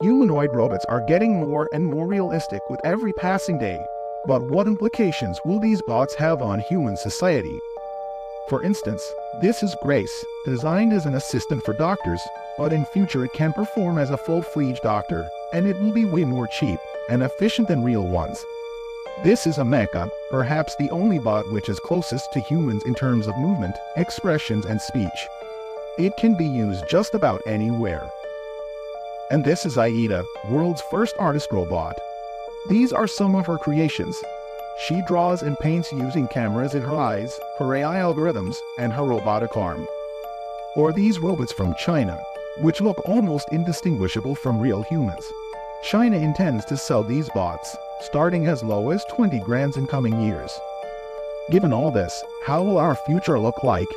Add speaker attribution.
Speaker 1: Humanoid robots are getting more and more realistic with every passing day. But what implications will these bots have on human society? For instance, this is Grace, designed as an assistant for doctors, but in future it can perform as a full-fledged doctor, and it will be way more cheap and efficient than real ones. This is Ameca, perhaps the only bot which is closest to humans in terms of movement, expressions, and speech. It can be used just about anywhere. And this is Ai-Da, world's first artist robot. These are some of her creations. She draws and paints using cameras in her eyes, her AI algorithms, and her robotic arm. Or these robots from China, which look almost indistinguishable from real humans. China intends to sell these bots, starting as low as 20 grand in coming years. Given all this, how will our future look like